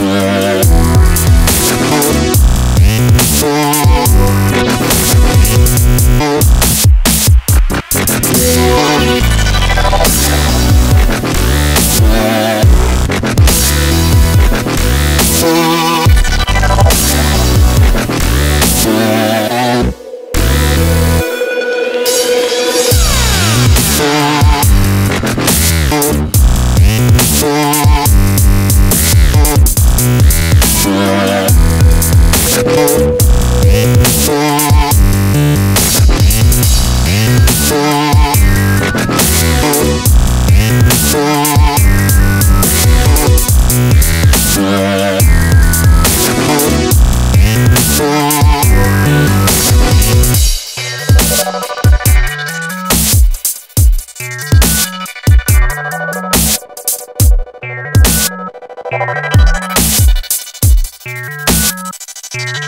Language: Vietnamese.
Yeah. you.